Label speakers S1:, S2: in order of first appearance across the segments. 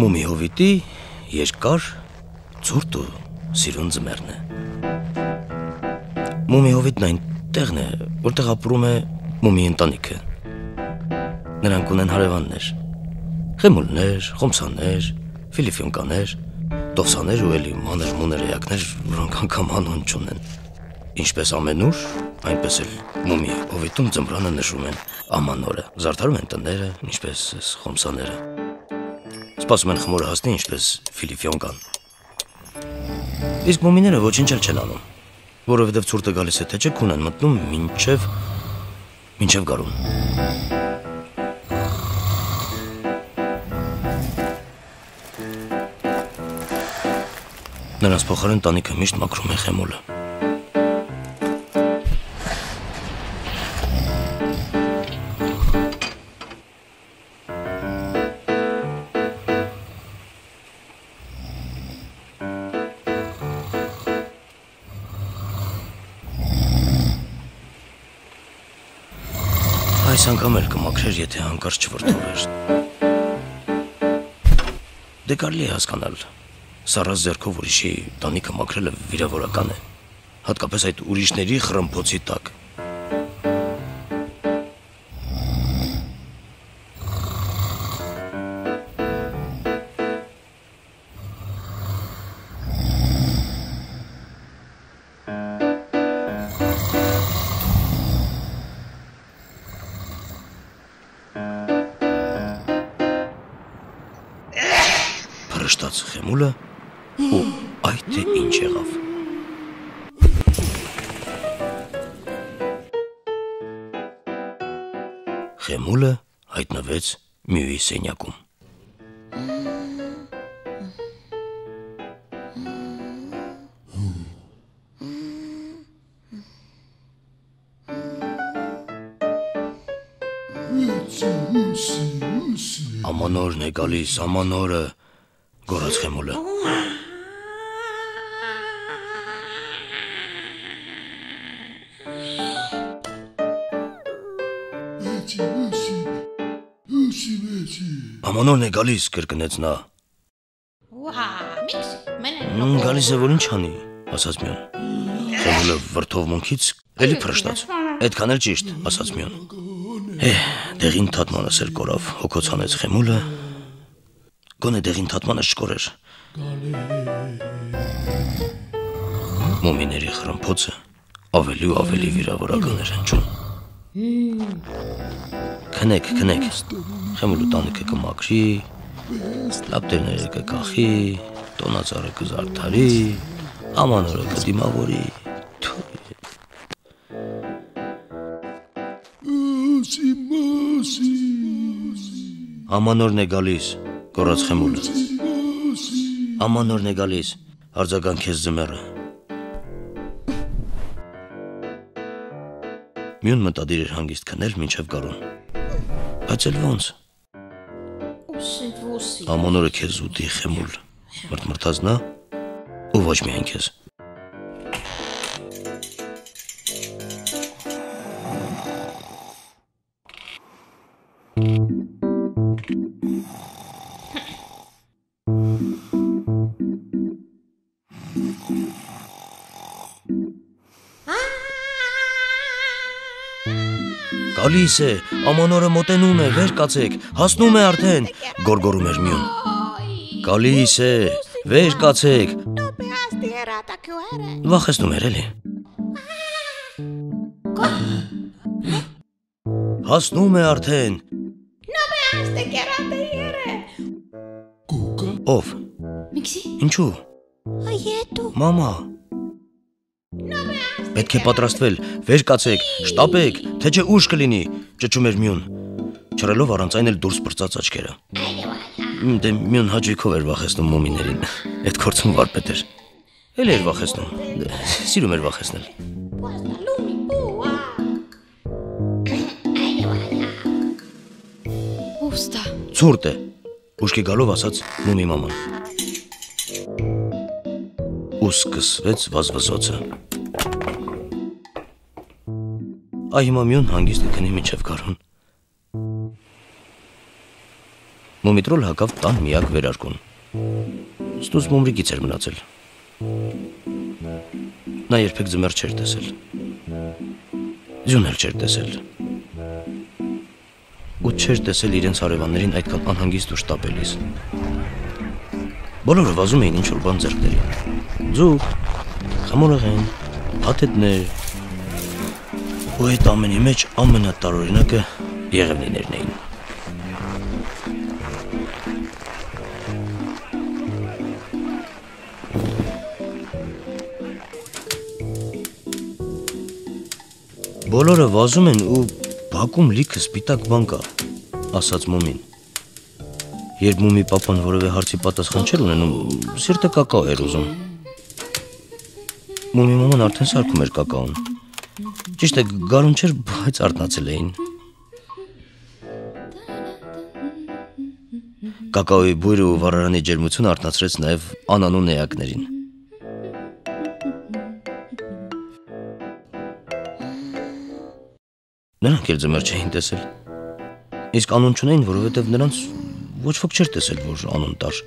S1: Մումի հովիտի երկար ցուրտ ու սիրուն ձմեռն է։ Մումի հովիտն այն տեղն է, որտեղ ապրում է Մումի ընտանիքը։ Նրանք ունեն հարևաններ։ Խեմուլներ, խոմսաներ, ֆիլիպինկաներ, տովսաներ ու էլի մանր մուներ էակներ, որոնք անգամ անուն չունեն։ Ինչպես ամենուր, այնպես էլ Մումի հովիտում ծմրանը նշում են ամանորը։ Զարդարում են տները, ինչպես խոմսաները։ Սպասում են խմորը հասնի, ինչպես ֆիլիպինկան։ Իսկ մումիները ոչինչ էլ չեն անում, որովհետև ցուրտը գալիս է թե չէ քուն են մտնում մինչև մինչև գարուն։ Նրանց փոխարեն տանիքը միշտ մաքրում է խեմուլը։ Այս անգամ էլ կմաքրեր, եթե հանկարծ չվրդովեր։ Դե կարելի է հասկանալ։ Սարած ձեռքով ուրիշի տանիքը մաքրելը վիրավորական է։ Հատկապես այդ ուրիշների խրմփոցի տակ։ Փրշտաց խեմուլը ու այդ թե ինչ եղավ։ Խեմուլը հայտնվեց Մյուի սենյակում։ Ամանորն է գալիս, ամանորը, գոռաց Խեմուլը։ Ամանորն է գալիս, կրկնեց նա։
S2: Ուհա, միքս մենե
S1: «Մ, Գալիս է որ ինչ անի, ասաց Մյուն։ Խեմուլը վրթովմունքից էլի փրշտաց։ Այդքան էլ ճիշտ, ասաց Մյուն։ Է, դեղին թաթմանս էլ կորավ, հոգոցանեց Խեմուլը։ Գոնե դեղին թաթմանը չկորեր։ Մոմիների խրմփոցը ավելի ու ավելի վիրավորական էր հնչում։ Քնեք, քնեք։ Խեմուլու տանիքը կմաքրի, լապտերները կկախի, տոնածառը կզարդարի, ամանորը կդիմավորի։ Ամանորն է գալիս, գոռաց Խեմուլը։ Ամանորն է գալիս, արձագանքեց ձմեռը։ Մյուն մտադիր էր հանգիստ քնել մինչև գարուն։ Բայց էլ ոնց։ Ամանորը քեզ ուտի խեմուլ։ Մրթմրթաց նա ու ոչ միայն քեզ։ Գալիս է, ամանորը մոտենում է, վեր կացեք, հասնում է արդեն, գորգորում էր մյուն։ Գալիս է, վեր կացեք, վախեցնում էր էլի։ Հասնում է արդեն։ Ով։
S2: Միքսի
S1: Ինչու։
S2: Այետու
S1: Մամա։ Պետք է պատրաստվել, վեր կացեք, շտապեք, թե չէ ուշ կլինի, ճճում էր մյուն։ Չրելով առանց այն էլ դուրս բրծած աչքերը։ Դե մյուն հաճույքով էր վախեցնում մոմիներին։ Այդ կորցում վարպետ էր։ Էլ էր վախեցնում։ Դե, Սիրում էր վախեցնել։
S3: Ուստա։
S1: Ցուրտ է։ Ուշքի գալով ասաց մոմի մաման։ Ու սկսվեց վազվզոցը։ Այ հիմա մյուն հանգիստ կքնի միջև գարուն։ Մումիտրոլ հակավ տան միակ վերարկուն։ Ստուց մումրիկից էր մնացել։ Նա երբեք ձմեռ չէր տեսել։ Ձյուն էլ չէր տեսել։ Ու չէր տեսել իրենց հարևաններին այդքան անհանգիստ ու շտապելիս։ Բոլորը վազում էին ինչ-որ բան ձեռքների։ Ձուկ, խմորեղեն, փաթեթներ։ Ու այդ ամենի մեջ ամենատարօրինակը եղևնիներն էին։ Բոլորը վազում են ու բակում լիքը սպիտակ բան կա, ասաց Մումին։ Երբ Մումի papan որևէ հարցի պատասխան չէր ունենում, սիրտը կակao էր ուզում։ Մումի մաման արդեն սարքում էր կակաոն։ Ճիշտ է, գարուն չէր, բայց արտնացել էին։ Կակաոյի բույրը ու վառարանի ջերմությունը արտնացրեց նաև անանուն էակներին։ Նրանք էլ ձմեռ չէին տեսել։ Իսկ անուն չունեին, որովհետև նրանց ոչ ոք չէր տեսել, որ անուն տար։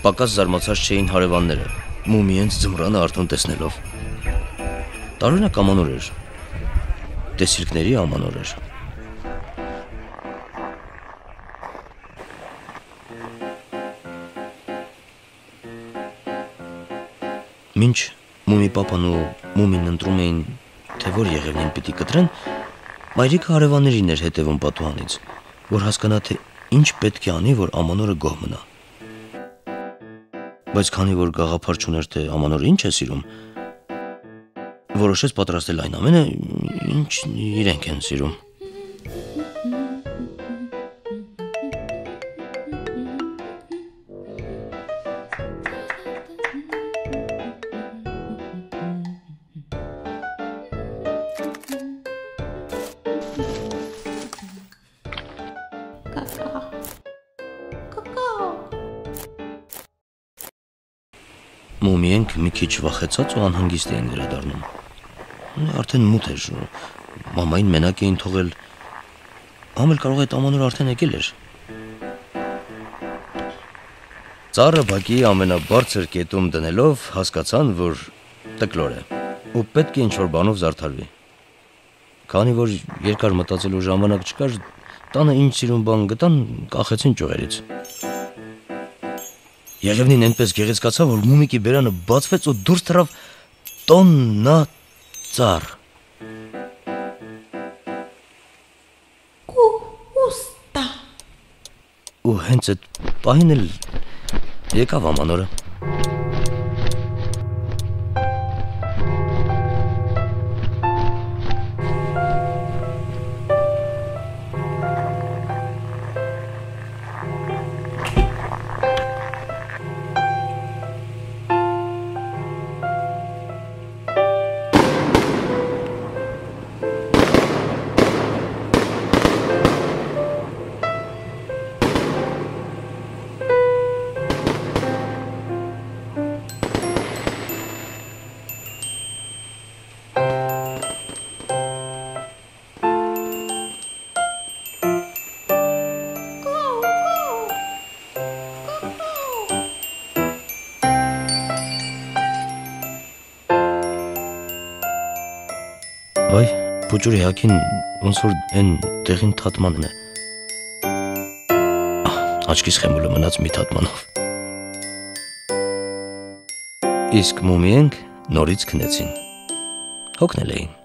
S1: Պակաս զարմացած չէին հարևանները։ Մումիենց ձմռանը արդեն տեսնելով։ Տարօրինակ ամանոր էր։ Տեսիլքների ամանոր էր։ Մինչ Մումի papan ու Մումին ընտրում էին, թե որ եղևնին պիտի կտրեն, մայրիկը հարևաններին էր հետևում պատուհանից, որ հասկանա թե ինչ պետք է անի, որ ամանորը գոհ մնա։ Բայց քանի որ գաղափար չուներ թե ամանորը ինչ է սիրում, որոշեց պատրաստել այն ամենը, ինչ իրենք են սիրում։ Մումիենք մի քիչ վախեցած ու անհանգիստ էին վերադառնում։ Արդեն մութ էր։ Մամային մենակ էին թողել։ Ամել կարող է այդ ամանորը արդեն եկել էր։ Ծառը բակի ամենաբարձր կետում դնելով հասկացան, որ տկլոր է ու պետք է ինչ-որ բանով զարդարվի։ Քանի որ երկար մտածելու ժամանակ չկար, տանը ինչ սիրուն բան գտան, կախեցին ճյուղերից։ Եղևնին այնպես գեղեցկացավ, որ մումիկի բերանը բացվեց ու դուրս թռավ տոննա ծառ։
S2: ուստա։
S1: Ու հենց այդ պահին էլ եկավ ամանորը։ Այ, փուճուրի հակին ոնց որ այն տեղին թատմանն է։ Աչքիս խեմուլը մնաց մի թատմանով։ Իսկ մումիենք նորից քնեցին։ Հոգնել էին։